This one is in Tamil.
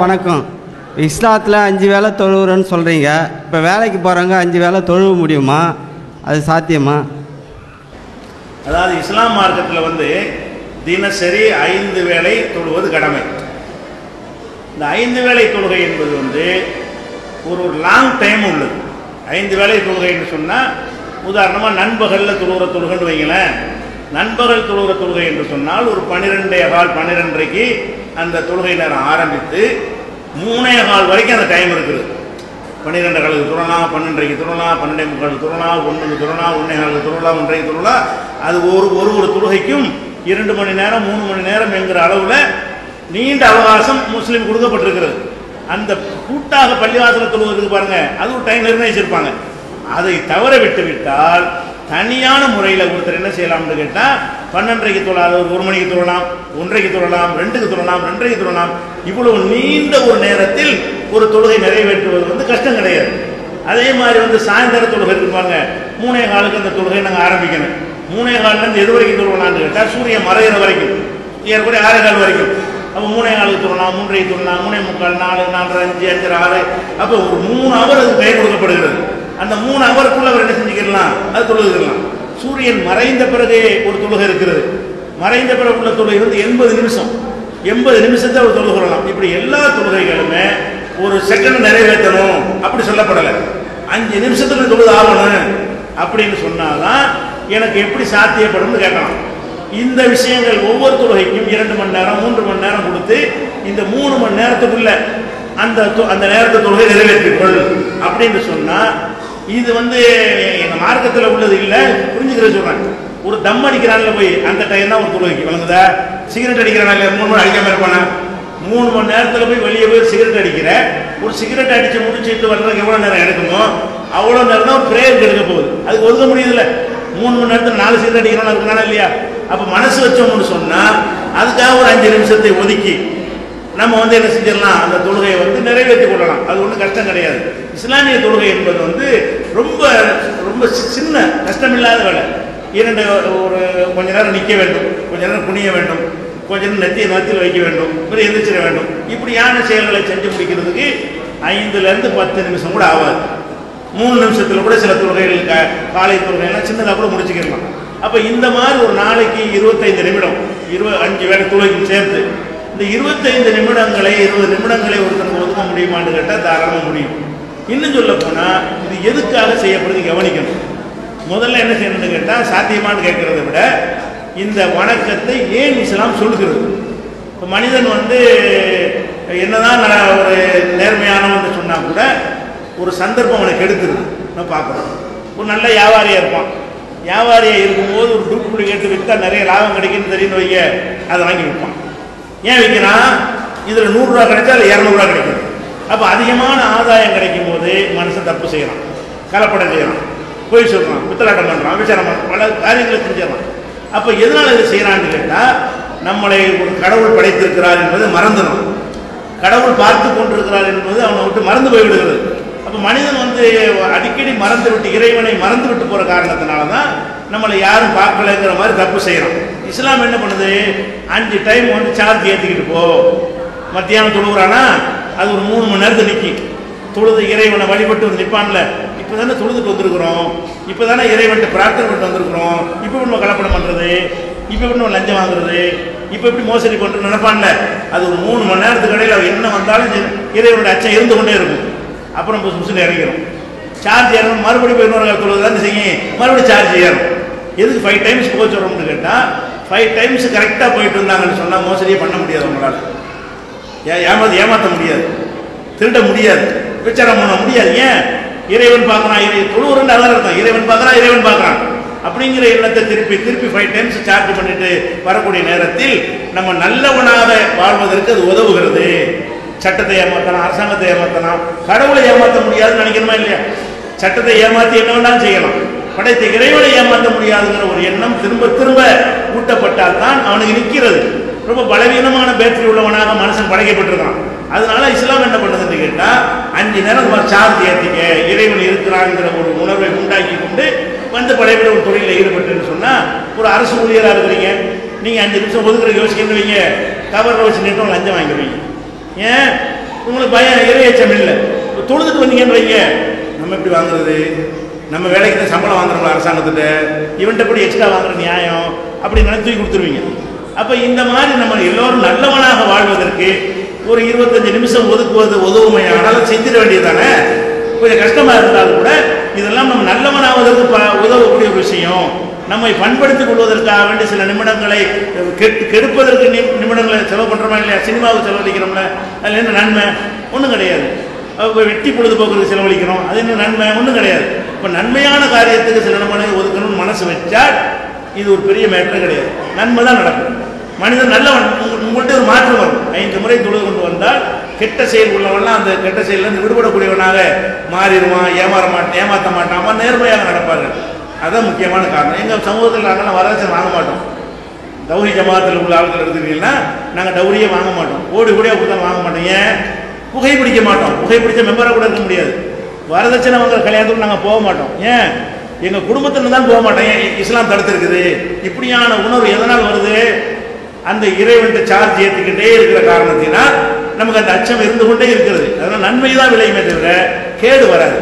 வணக்கம். இஸ்லாத்தில் அஞ்சு வேலை தொழுவுறேன்னு சொல்கிறீங்க இப்போ வேலைக்கு போகிறவங்க அஞ்சு வேலை தொழுவ முடியுமா? அது சாத்தியமா? அதாவது இஸ்லாம் மார்க்கத்தில் வந்து தினசரி ஐந்து வேலை தொழுவது கடமை. இந்த ஐந்து வேலை தொழுகை என்பது வந்து ஒரு ஒரு லாங் டைம் உள்ளது. ஐந்து வேலை தொழுகைன்னு சொன்னால் உதாரணமாக நண்பகலில் தொழுகிற தொழுகைன்னு வைங்களேன். நண்பர்கள் தொழுகிற தொழுகை என்று சொன்னால் ஒரு பன்னிரெண்டே கால் பன்னிரெண்டரைக்கு அந்த தொழுகை நேரம் ஆரம்பித்து மூணே கால் வரைக்கும் அந்த டைம் இருக்குது. பன்னிரெண்டு காலுக்கு துறலாம் பன்னெண்டரைக்கு துறலாம் பன்னெண்டே முக்காலுக்கு துறலாம் ஒன்றுக்கு துறலாம் ஒன்றே காலுக்கு துறலாம் ஒன்றைக்கு துறலாம் அது ஒரு ஒரு ஒரு தொழுகைக்கும் இரண்டு மணி நேரம் மூணு மணி நேரம் என்கிற அளவில் நீண்ட அவகாசம் முஸ்லீம் கொடுக்கப்பட்டிருக்கிறது. அந்த கூட்டாக பள்ளிவாசல தொழுவதற்கு பாருங்கள் அது ஒரு டைம் நிர்ணயிச்சிருப்பாங்க. அதை தவற விட்டு விட்டால் தனியான முறையில் ஒருத்தர் என்ன செய்யலாம்னு கேட்டால் பன்னெண்டரைக்கு தொழாத ஒரு ஒரு மணிக்கு தொழலாம் ஒன்றைக்கு தொழலாம் ரெண்டுக்கு தொழலாம் ரெண்டரைக்கு தொழலாம். இவ்வளவு நீண்ட ஒரு நேரத்தில் ஒரு தொழுகை நிறைவேற்றுவது வந்து கஷ்டம் கிடையாது. அதே மாதிரி வந்து சாயந்தர தொழுகை இருப்பாங்க மூணே காலுக்கு அந்த தொழுகை நாங்கள் ஆரம்பிக்கணும். மூணே காலிலேருந்து எது வரைக்கும் தொழுவலாம்னு கேட்டால் சூரியன் மறைகிற வரைக்கும். ஏற்கனவே ஆறே கால் வரைக்கும். அப்போ மூணே காலுக்கு தொழலாம் மூன்றைக்கு தொழலாம் மூணே முக்கால் நாலு நாலு அஞ்சு அஞ்சு ஆறு. அப்போ ஒரு மூணு அவர் அது டைம் கொடுக்கப்படுகிறது. அந்த மூணு அவருக்குள்ள அவர் என்ன செஞ்சுக்கலாம் அது தொழுதுக்கலாம் சூரியன் மறைந்த பிறகு ஒரு தொழுகை இருக்கிறது. மறைந்த பிறகு உள்ள தொழுகை வந்து எண்பது நிமிஷம். எண்பது நிமிஷத்தை அவர் தொழுகிறலாம் இப்படி எல்லா தொழுகைகளுமே ஒரு செகண்ட் நிறைவேற்றணும். அப்படி சொல்லப்படலை. அஞ்சு நிமிஷத்தில் தொழுது ஆகணும் அப்படின்னு சொன்னாதான் எனக்கு எப்படி சாத்தியப்படும்னு கேட்கலாம். இந்த விஷயங்கள் ஒவ்வொரு தொழுகைக்கும் இரண்டு மணி நேரம் மூன்று மணி நேரம் கொடுத்து இந்த மூணு மணி நேரத்துக்குள்ள அந்த தொ- அந்த நேரத்தை தொழுகை நிறைவேற்றிக்கொள் அப்படின்னு சொன்னால் இது வந்து எங்க மார்க்கத்தில் உள்ளது இல்லை. புரிஞ்சுக்கிற சொல்கிறேன் ஒரு தம் அடிக்கிறான்ல போய் அந்த டைம் தான் ஒரு தொழுகைக்கு வழங்குதா சிகரெட் அடிக்கிறான்ல மூணு மணி அடிக்காம இருப்பானா? மூணு மணி நேரத்தில் போய் வெளியே போய் சிகரெட் அடிக்கிற ஒரு சிகரெட் அடிச்சு முடிச்சுட்டு வர்றதுக்கு எவ்வளோ நேரம் எடுக்குமோ அவ்வளோ நேரம் தான் பிரேயருக்கு எடுக்க போகுது. அதுக்கு ஒதுக்க முடியுதுல்ல. மூணு மணி நேரத்தில் நாலு சிகரெட் அடிக்கிறோம் இருக்கானா இல்லையா? அப்போ மனசு வச்சோம்னு சொன்னால் அதுக்காக ஒரு அஞ்சு நிமிஷத்தை ஒதுக்கி நம்ம வந்து என்ன செஞ்சிடலாம்? அந்த தொழுகையை வந்து நிறைவேற்றி கொள்ளலாம். அது ஒன்றும் கஷ்டம் கிடையாது. இஸ்லாமிய தொழுகை என்பது வந்து ரொம்ப ரொம்ப சி- சின்ன கஷ்டமில்லாத வேலை இரண்டு ஒரு கொஞ்ச நேரம் நிற்க வேண்டும். கொஞ்ச நேரம் குனிய வேண்டும். கொஞ்ச நேரம் நெத்திய நத்தியில் வைக்க வேண்டும். பிறகு எந்திரிச்சிட வேண்டும். இப்படியான செயல்களை செஞ்சு முடிக்கிறதுக்கு ஐந்துலேருந்து பத்து நிமிஷம் கூட ஆகாது. மூணு நிமிஷத்தில் கூட சில தொழுகைகள் க- காலை தொழுகைலாம் சின்னதாக கூட முடிச்சுக்கிடலாம். அப்போ இந்த மாதிரி ஒரு நாளைக்கு இருபத்தைந்து நிமிடம் இருபது அஞ்சு வேலை தொழுகைக்கும் சேர்த்து இந்த இருபத்தைந்து நிமிடங்களை இருபது நிமிடங்களை ஒருத்தருக்கு ஒதுக்க முடியுமான்னு கேட்டால் தாராளமாக முடியும். இன்னும் சொல்ல போனால் இது எதுக்காக செய்யப்படுது கவனிக்கணும். முதல்ல என்ன செய்யணும்னு கேட்டால் சாத்தியமான்னு கேட்கறத விட இந்த வணக்கத்தை ஏன் இஸ்லாம் சொல்கிறது? இப்போ மனிதன் வந்து என்னதான் ந- ஒரு நேர்மையானவன் சொன்னால் கூட ஒரு சந்தர்ப்பம் அவனுக்கு எடுத்துருது. நான் பார்க்குறோம். ஒரு நல்ல வியாபாரியாக இருப்பான். வியாபாரியாக இருக்கும்போது ஒரு டூப்ளிகேட் விற்றா நிறைய லாபம் கிடைக்குன்னு தெரியும்னு வைக்க அதை வாங்கி விற்பான். ஏன் விற்கிறான் இதில் நூறுரூவா கிடைச்சா அதில் இரநூறுவா கிடைக்கும் அப்போ அதிகமான ஆதாயம் கிடைக்கும் போது மனுஷன் தப்பு செய்கிறான் கலப்படம் செய்கிறான் பொய் சொல்கிறான் புத்தலாட்டம் பண்ணுறான் விசாரம் பண்ணுறான் பல காரியங்களை செஞ்சிடறான். அப்போ எதனால் இது செய்கிறான்னு கேட்டால் நம்மளை ஒரு கடவுள் படைத்திருக்கிறார் என்பது மறந்துடும் கடவுள் பார்த்து கொண்டிருக்கிறார் என்பது அவனை விட்டு மறந்து போய்விடுகிறது. அப்போ மனிதன் வந்து அடிக்கடி மறந்து விட்டு இறைவனை மறந்து விட்டு போகிற காரணத்தினால தான் நம்மளை யாரும் பார்க்கலைங்கிற மாதிரி தப்பு செய்கிறோம் இஸ்லாம் என்ன பண்ணுது? அஞ்சு டைம் வந்து சார்ஜ் ஏற்றிக்கிட்டு போ. மத்தியானம் தொழுகிறானா அது ஒரு மூணு மணி நேரத்தை நிற்கி தொழுது இறைவனை வழிபட்டு வந்து நிற்பான்ல இப்போ தானே தொழுதுட்டு வந்திருக்கிறோம். இப்போ தானே இறைவன்ட்டு பிரார்த்தனை பண்ணிட்டு வந்திருக்கிறோம். இப்போ எப்படி நம்ம கலப்படம் பண்ணுறது இப்போ எப்படி நம்ம லஞ்சம் வாங்குறது? இப்போ எப்படி மோசடி பண்ணுறது நினைப்பான்ல. அது ஒரு மூணு மணி நேரத்துக்கு இடையில் அவர் என்ன வந்தாலும் சரி, இறைவனுடைய அச்சம் இருந்து கொண்டே இருக்கும். அப்புறம் புதுசு புதுசு இறங்கிடும் சார்ஜ் ஏறணும். மறுபடியும் போய் இன்னொரு தொழுது தான் செய்யும். மறுபடியும் சார்ஜ் ஏறும் எதுக்கு ஃபைவ் டைம்ஸ் போச்சு சொல்கிறோம்னு கேட்டால் ஃபைவ் டைம்ஸ் கரெக்டாக போயிட்டு இருந்தாங்கன்னு சொன்னால் மோசடியே பண்ண முடியாது உங்களால். ஏ- ஏமாத்து ஏமாற்ற முடியாது. திருட முடியாது. விசாரம் பண்ண முடியாது. ஏன்? இறைவன் பார்க்கறான். இறை தொழுவுறன்னு அதான் இருக்கும் இறைவன் பார்க்கறான் இறைவன் பார்க்கறான். அப்படிங்கிற எண்ணத்தை திருப்பி திருப்பி ஃபைவ் டைம்ஸ் சார்ஜ் பண்ணிட்டு வரக்கூடிய நேரத்தில் நம்ம நல்லவனாக வாழ்வதற்கு அது உதவுகிறது. சட்டத்தை ஏமாத்தலாம் அரசாங்கத்தை ஏமாத்தலாம். கடவுளை ஏமாற்ற முடியாதுன்னு நினைக்கணுமா இல்லையா? சட்டத்தை ஏமாற்றி என்ன வேணாலும் செய்யலாம். படைத்த இறைவனை ஏமாற்ற முடியாதுங்கிற ஒரு எண்ணம் திரும்ப திரும்ப ஊட்டப்பட்டால் தான் அவனுக்கு நிற்கிறது. ரொம்ப பலவீனமான பேட்டரி உள்ளவனாக மனுஷன் பழகப்பட்டிருக்கான். அதனால இஸ்லாம் என்ன பண்ணுதுன்னு கேட்டா அஞ்சு நேரம் சார்ஜ் ஏற்றிக்க இறைவன் இருக்கிறாங்கிற ஒரு உணர்வை உண்டாக்கி கொண்டு வந்து படைப்பிட ஒரு தொழிலில் ஈடுபட்டுன்னு சொன்னா ஒரு அரசு ஊழியராக இருக்கிறீங்க. நீங்க அஞ்சு நிமிஷம் ஒதுக்குற யோசிக்கணும் வைங்க கவரில் வச்சு நின்று லஞ்சம் வாங்கிடுவீங்க. ஏன்? உங்களுக்கு பயம் இறையச்சம் இல்லை. இப்ப தொழுதுக்கு வந்தீங்கன்னு வைங்க. நம்ம எப்படி வாங்குறது? நம்ம வேலைக்கு சம்பளம் வாங்குறோம் அரசாங்கத்திட்ட. இவன்கிட்ட எப்படி எக்ஸ்ட்ரா வாங்குற நியாயம்? அப்படி நினைச்சு தூக்கி கொடுத்துருவீங்க. அப்ப இந்த மாதிரி நம்ம எல்லோரும் நல்லவனாக வாழ்வதற்கு ஒரு இருபத்தஞ்சு நிமிஷம் ஒதுக்குவது உதவுமையானாலும் செஞ்சிட வேண்டியதானே கொஞ்சம் கஷ்டமா இருந்தாலும் கூட இதெல்லாம் நம்ம நல்லவனாவதற்கு ப- உதவக்கூடிய ஒரு விஷயம். நம்மை பண்படுத்திக் கொள்வதற்காக வேண்டி சில நிமிடங்களை கெட்டு கெடுப்பதற்கு நிமிடங்களை செலவு பண்றோமா இல்லையா? சினிமாவுக்கு செலவழிக்கிறோம்ல. அதில் என்ன நன்மை? ஒன்றும் கிடையாது. இப்போ வெட்டி பொழுதுபோக்குறதுக்கு செலவழிக்கிறோம். அது என்ன நன்மை? ஒன்றும் கிடையாது. இப்போ நன்மையான காரியத்துக்கு சில நிமிடங்களை ஒதுக்கணும்னு மனசு வச்சா இது ஒரு பெரிய மேட்டர் கிடையாது. நன்மை தான் நடக்கும். மனிதன் நல்லவன். உங்கள்கிட்ட ஒரு மாற்றம் வரும். ஐந்து முறை தொழுது கொண்டு வந்தால் கெட்ட செயல் உள்ளவன்லாம் அந்த கெட்ட செயலிருந்து விடுபடக்கூடியவனாக மாறிடுவான் ஏமாற மாட்டான் ஏமாற்ற மாட்டான். அவன் நேர்மையாக நடப்பார்கள். அதான் முக்கியமான காரணம். எங்கள் சமூகத்தில் நாங்கள்லாம் வரதட்சணை வாங்க மாட்டோம். டவுரி ஜமாத்தில் உள்ள ஆட்கள் எடுத்துக்கிட்டீங்கன்னா நாங்கள் டௌரியே வாங்க மாட்டோம். ஓடி ஓடி அப்படி தான் வாங்க மாட்டோம். ஏன்? புகை பிடிக்க மாட்டோம். புகை பிடிச்ச மெம்பராக கூட இருக்க முடியாது. வரதட்சணை வாங்குற கல்யாணத்துக்கு நாங்கள் போக மாட்டோம். ஏன்? எங்கள் குடும்பத்தில் தான் போக மாட்டோம். ஏன்? இஸ்லாம் தடுத்துருக்குது. இப்படியான உணர்வு எதனால் வருது? அந்த இறைவன் சார்ஜ் ஏற்றிக்கிட்டே இருக்கிற காரணத்தினால் நமக்கு அந்த அச்சம் இருந்து கொண்டே இருக்கிறது. அதனால் நன்மை தான் விளையுமே தவிர கேடு வராது.